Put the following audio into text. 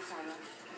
thank Sorry.